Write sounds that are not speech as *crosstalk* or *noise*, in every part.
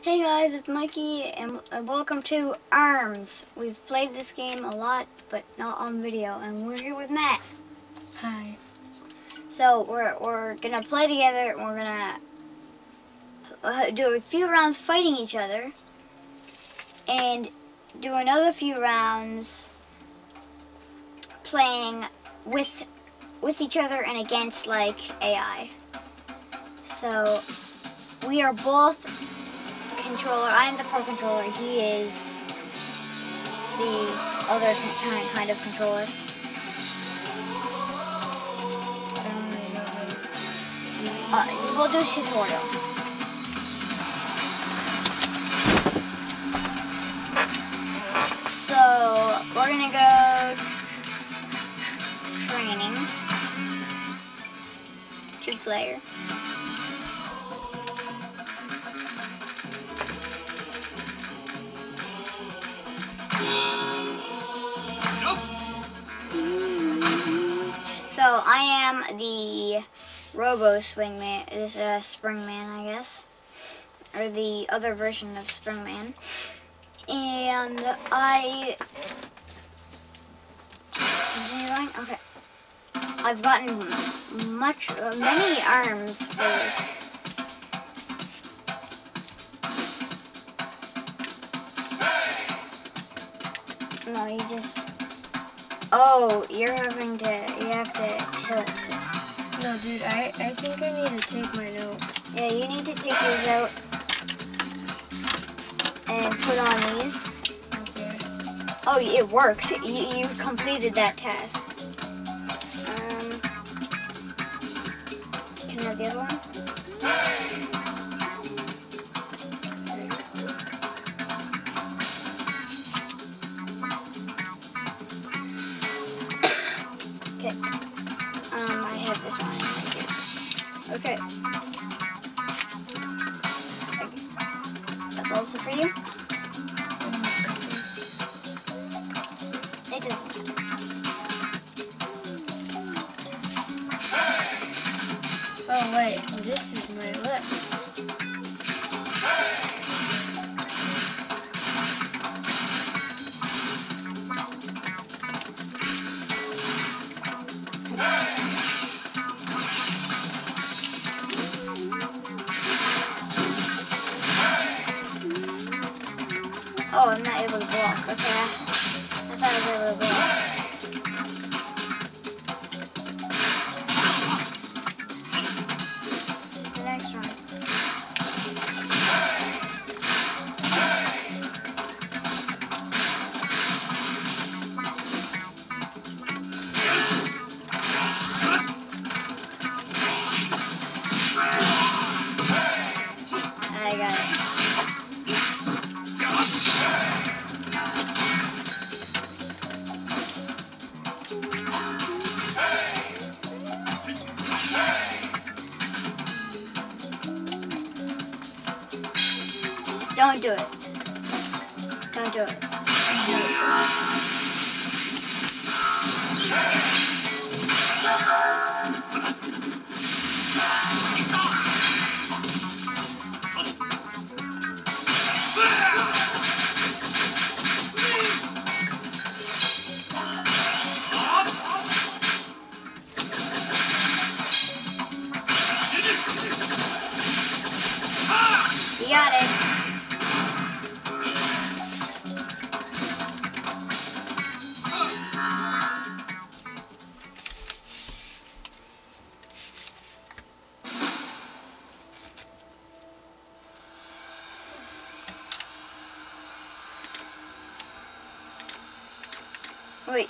Hey guys, it's Mikey, and uh, welcome to ARMS. We've played this game a lot, but not on video, and we're here with Matt. Hi. So we're we're gonna play together, and we're gonna uh, do a few rounds fighting each other, and do another few rounds playing with with each other and against like AI. So we are both controller. I'm the pro controller. He is the other kind of controller. Uh, we'll do tutorial. So we're gonna go training. Two player. I am the Robo Swingman, is a Springman, I guess, or the other version of Springman, and I. Okay. I've gotten much, uh, many arms for this. No, you just. Oh, you're having to. You have to tilt it. No, dude, I, I think I need to take my note. Yeah, you need to take yours out and put on these. Okay. Oh, it worked. You, you completed that task. Um, can I have the other one? Okay. That's also for you. It doesn't Oh, wait. This is my left.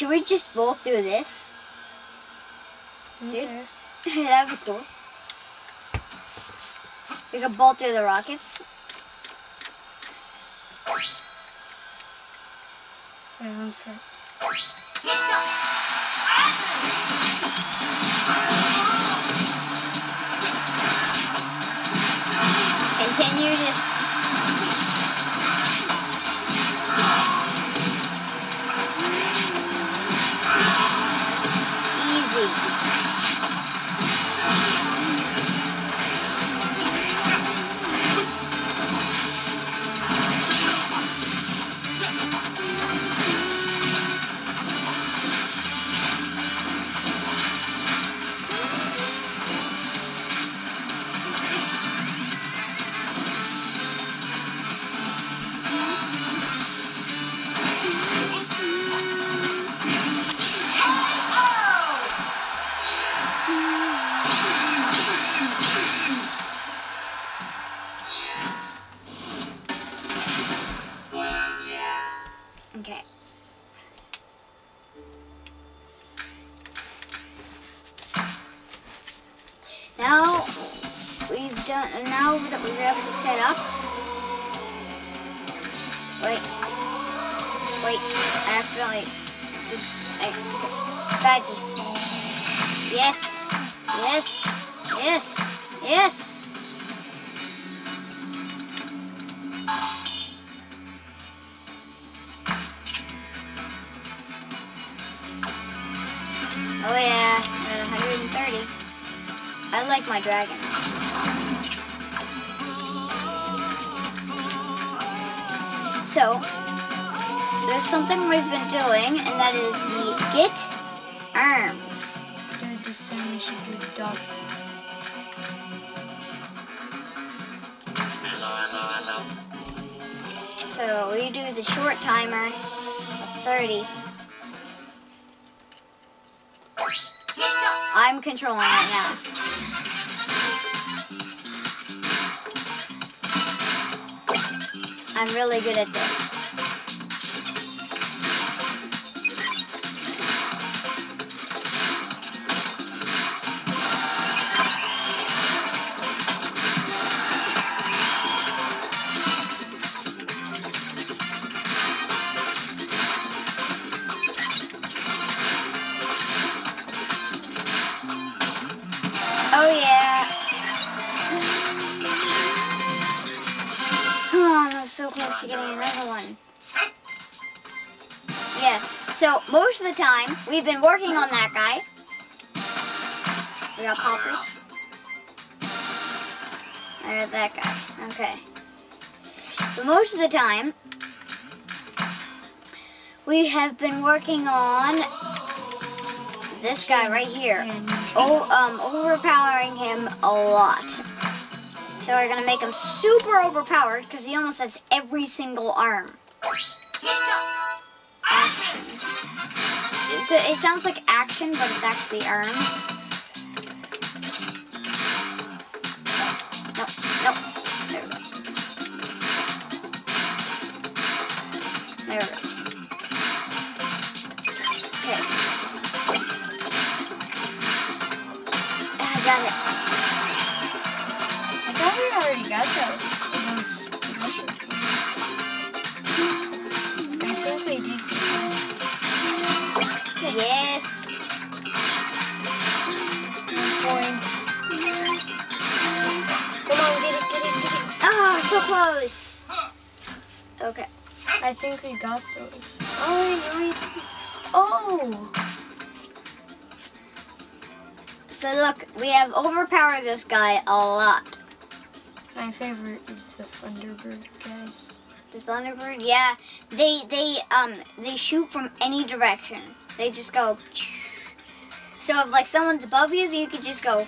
Should we just both do this? Okay. *laughs* That'd be cool. We could both do the rockets. Wait, one sec. Continue just. Yes. Oh yeah, at 130. I like my dragon. So, there's something we've been doing, and that is the get arms. So we do the short timer, so 30. I'm controlling right now. I'm really good at this. We've been working on that guy. We got poppers. I got that guy. Okay. But most of the time, we have been working on this guy right here. Oh, um, overpowering him a lot. So we're gonna make him super overpowered because he almost has every single arm. A, it sounds like action, but it's actually arms. No, no. There we go. There we go. Okay. I got it. I thought we already got. Those Yes. Points. Come on, get it, get it, get it. Oh, so close. Okay. I think we got those. Oh, wait, wait. Oh! So look, we have overpowered this guy a lot. My favorite is the Thunderbird guys. The Thunderbird, yeah. They they um they shoot from any direction. They just go. So if like someone's above you, then you could just go.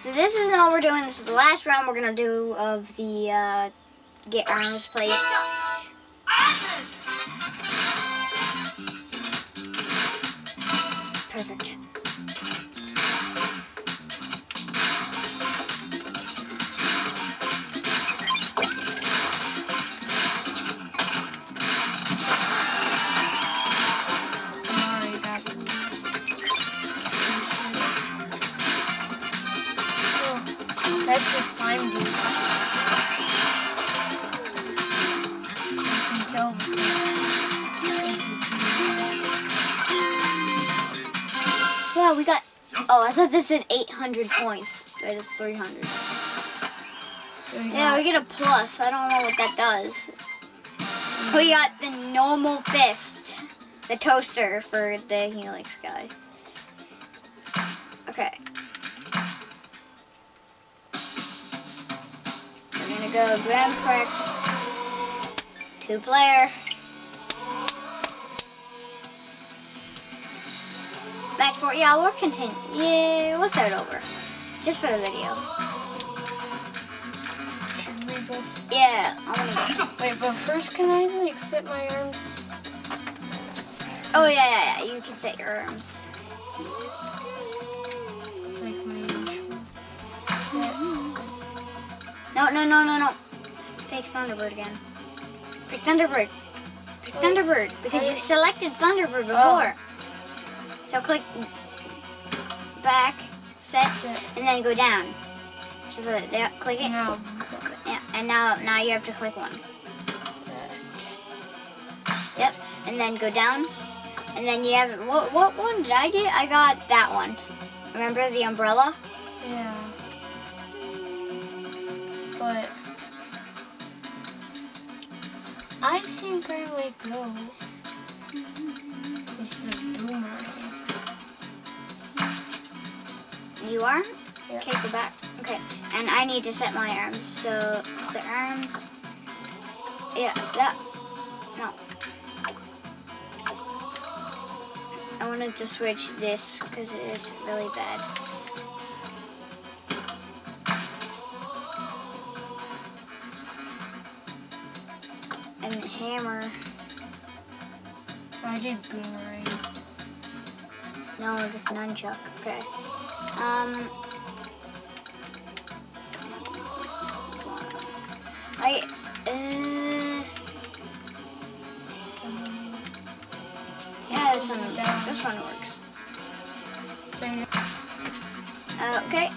So this isn't all we're doing. This is the last round we're gonna do of the uh, get arms place. Thought this said 800 points, but it's 300. So we Yeah, we get a plus. I don't know what that does. We mm. got the normal fist, the toaster for the Helix guy. Okay. We're gonna go Grand Prix, two player. Four. Yeah, we'll continue. Yeah, we'll start over, just for the video. should we both Yeah, I'm gonna go. wait, but first can I like set my arms? Oh yeah, yeah, yeah. You can set your arms. Like my usual set. No, no, no, no, no. Pick Thunderbird again. Pick Thunderbird. Pick Thunderbird because you selected Thunderbird oh. before. So click back, set, and then go down. So the, the, click it. Now, Yeah, and now now you have to click one. Yep, and then go down, and then you have what what one did I get? I got that one. Remember the umbrella? yeah. But I think I might go with the boomerang. You are? Yeah. Okay, go back. Okay, and I need to set my arms. So set arms. Yeah, that. No. I wanted to switch this because it is really bad. And the hammer. I did boomerang. No, this nunchuck. Okay. Um. I. Uh. Yeah, this one. This one works. Uh, okay.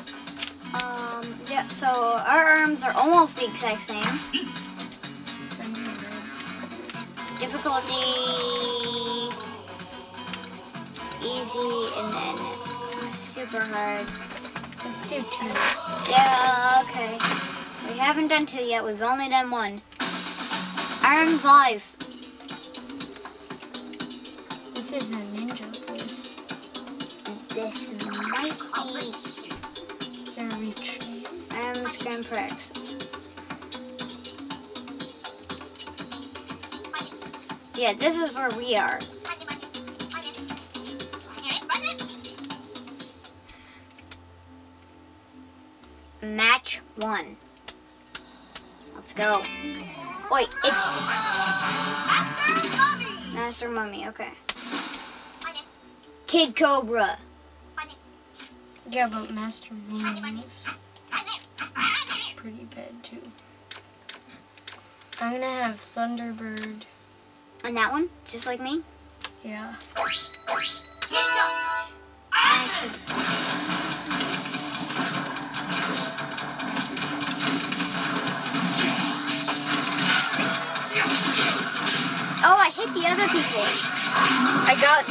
Um. Yeah. So our arms are almost the exact same. Difficulty. Easy, and then super hard. Let's do two. Yeah, okay. We haven't done two yet. We've only done one. Arms live. This is a ninja place. This might be Their retreat. Arms Grand Prix. Yeah, this is where we are. Match one. Let's go. Wait, it's Master Mummy. Okay. Kid Cobra. Yeah, but Master is pretty bad too. I'm gonna have Thunderbird. And that one, just like me. Yeah. Hit the other people. I got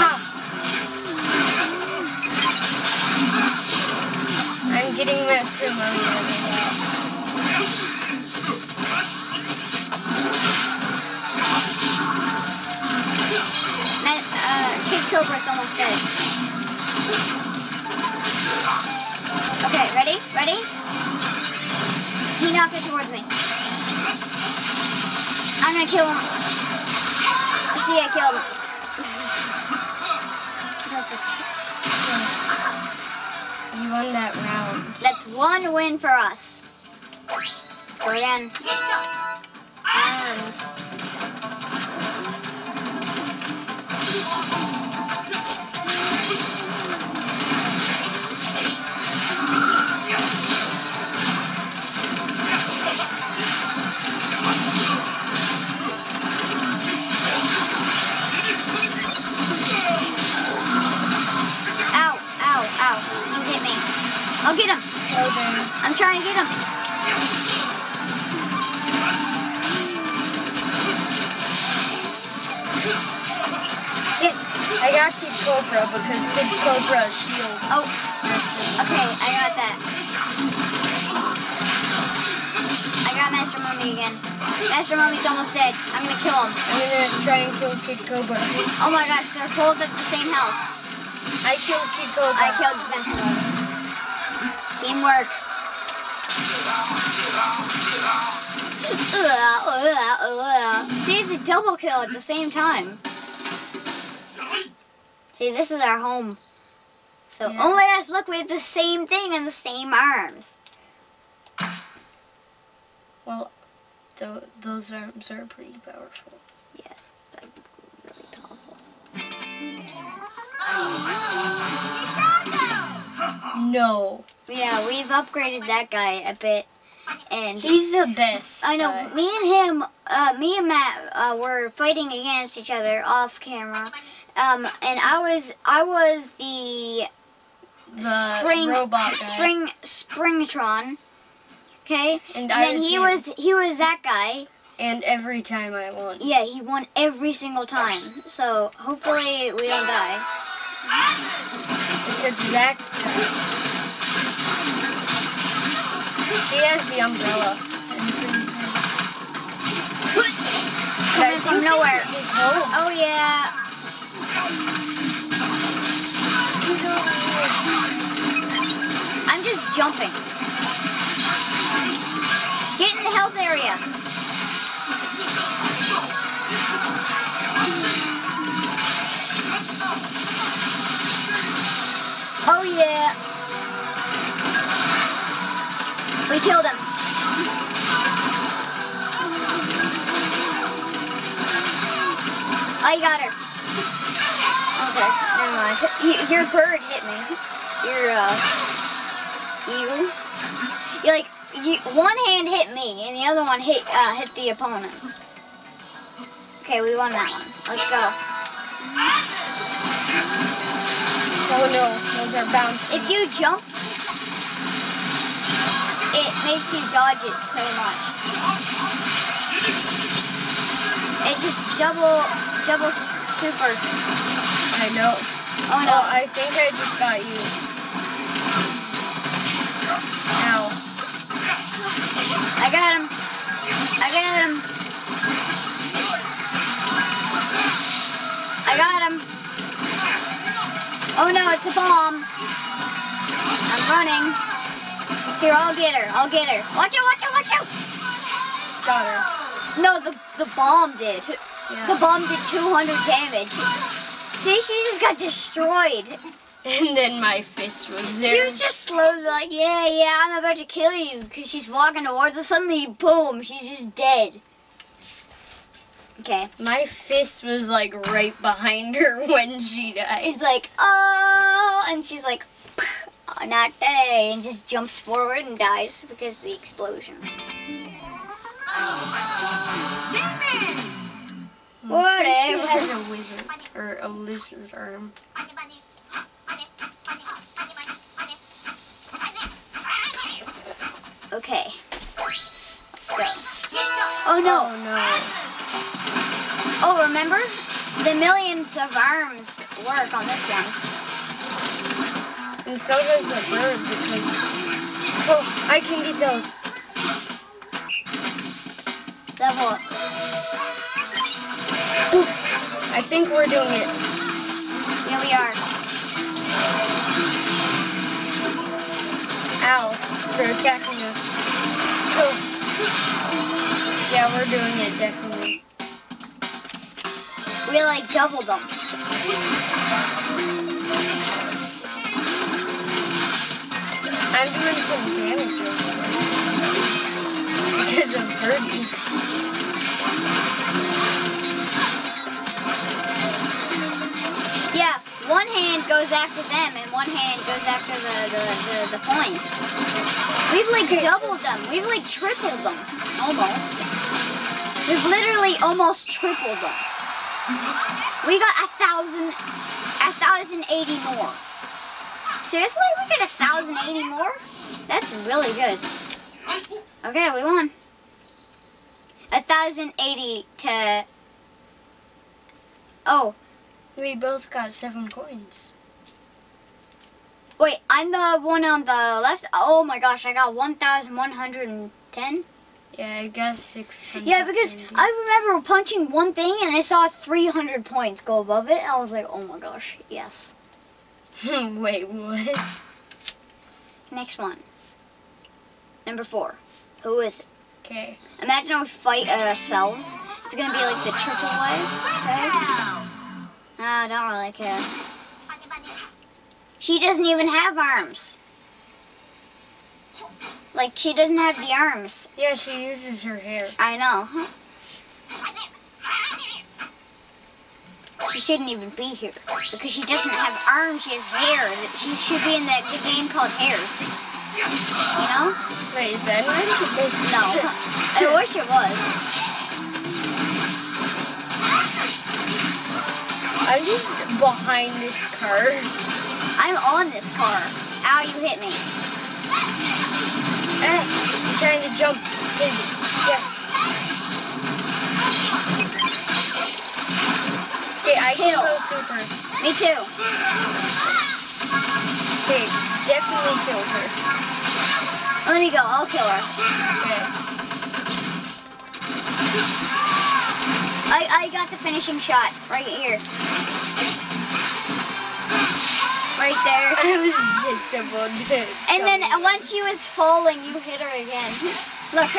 Ha! I'm getting Master. Ma- uh, Kid Cobra's almost dead. Okay, ready? Ready? He knocked it towards me. I'm gonna kill him. See, I killed him. Perfect. You won that round. That's one win for us. Let's go again. Cobra because Kid Cobra shield. Oh, okay. I got that. I got Master Mummy again. Master Mummy's almost dead. I'm gonna kill him. I'm gonna try and kill Kid Cobra. Oh my gosh, they're both at the same health. I killed Kid Cobra. I killed Master Mummy. Teamwork. *laughs* See, it's a double kill at the same time. See, this is our home. So, Yeah. oh my gosh, look, we have the same thing and the same arms. Well, th- those arms are pretty powerful. Yeah, it's like really powerful. No. Yeah, we've upgraded that guy a bit. And He's the best. I know, guy. me and him, uh, me and Matt uh, were fighting against each other off camera. Um, and I was I was the The spring robot guy. spring springtron. Okay, And and I then was he was he was that guy. And every time I won. Yeah, he won every single time. So hopefully we don't die. Because Zach. He has the umbrella. Coming from nowhere. is his home. Oh yeah. I'm just jumping. Get in the health area. Oh yeah. We killed him. I got her. Never mind. Y- your bird hit me. Your uh, eagle. You like you, one hand hit me and the other one hit uh, hit the opponent. Okay, we won that one. Let's go. Oh no, those are bouncy. If you jump, it makes you dodge it so much. It just double, double super. I know. Oh Oh, no. I think I just got you. Ow. I got him. I got him. I got him. Oh no, it's a bomb. I'm running. Here, I'll get her. I'll get her. Watch out, watch out, watch out. Got her. No, the, the bomb did. Yeah. The bomb did 200 damage. See, she just got destroyed. and then my fist was there. She was just slowly like, yeah, yeah, I'm about to kill you. Because she's walking towards us. Suddenly, boom, she's just dead. Okay. My fist was like right behind her *laughs* when she died. It's like, oh, and she's like, oh, not today, and just jumps forward and dies because of the explosion. Oh Looks like she has a wizard or a lizard arm. Okay. Let's. Oh no. Oh no. Oh, remember? The millions of arms work on this one. And so does the bird because oh I can get those. Level up. I think we're doing it. Yeah, we are. Ow. They're attacking us. Oh. Yeah, we're doing it definitely. We like doubled them. I'm doing some damage because of Birdie. One hand goes after them and one hand goes after the, the, the, the points. We've like doubled them. We've like tripled them. Almost. We've literally almost tripled them. We got a thousand, a thousand eighty more. Seriously? We got a thousand eighty more? That's really good. Okay, we won. A thousand eighty to. Oh, We both got seven coins. Wait, I'm the one on the left. Oh my gosh, I got 1,110. Yeah, I got 600. Yeah, because I remember punching one thing and I saw 300 points go above it. I was like, oh my gosh, yes. *laughs* Wait, what? Next one. Number four. Who is it? Okay. Imagine we fight ourselves. It's gonna be like the triple way. Okay? I don't really care. She doesn't even have arms. Like, she doesn't have the arms. Yeah, she uses her hair. I know. She shouldn't even be here because she doesn't have arms. She has hair. She should be in the, game called Hairs. You know? Wait, is that? No. I wish it was. I'm just behind this car. I'm on this car. Ow, you hit me. Ah, I'm trying to jump. Yes. Okay, I can Kill. go super. Me too. Okay, definitely killed her. Let me go. I'll kill her. Okay. I, I got the finishing shot right here. Right there. *laughs* I was just about to. And then jump. once she was falling, you hit her again. Look.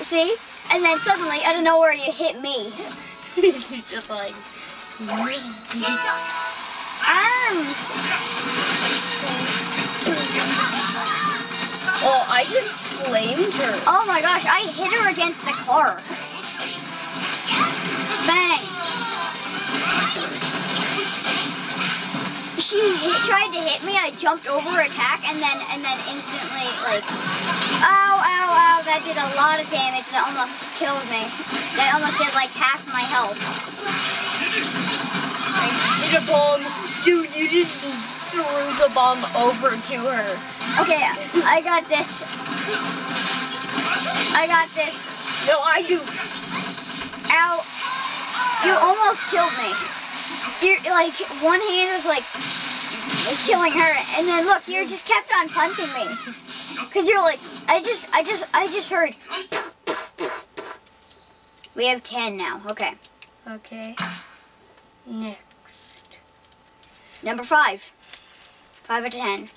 See? And then suddenly, out of nowhere, you hit me. You *laughs* just like. Arms! Oh, I just flamed her. Oh my gosh, I hit her against the car. Bang! She hit, tried to hit me. I jumped over attack and then and then instantly like, ow, ow, ow! That did a lot of damage. That almost killed me. That almost did like half my health. I did a bomb. Dude, you just threw the bomb over to her. Okay, I got this. I got this. No, I do. Ow! You almost killed me. You're like one hand was like killing her, and then look, you just kept on punching me. Cause you're like, I just, I just, I just heard. We have ten now. Okay, Okay. Next. number five. Five out of ten.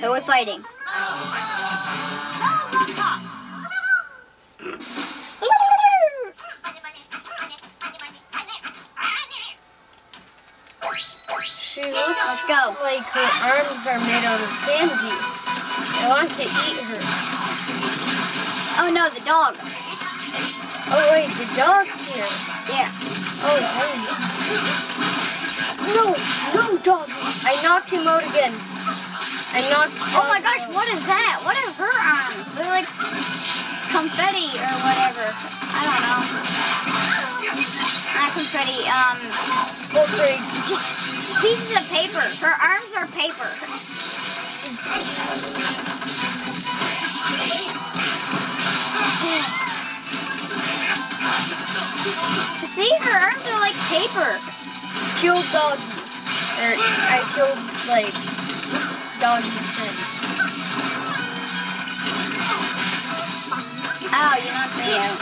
Who are we fighting? Oh. Let's go. like her arms are made out of candy. I want to eat her. Oh no, the dog. Oh wait, the dog's here. Yeah. Oh, hurry. No, no, dog. I knocked him out again. I knocked. Oh my gosh, out. what is that? What are her arms? They're like confetti or whatever. I don't know. *laughs* Not confetti, um, great. just pieces of paper. Her arms are paper. See, her arms are like paper. Killed doggy. Or I killed like doggy's friends. Ow, oh, you knocked me out.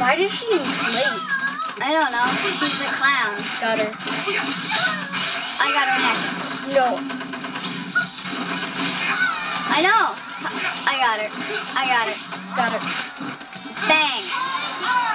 Why does she inflate? I don't know. She's a clown. Got her. No. I know. I got it. I got it. Got it. Bang.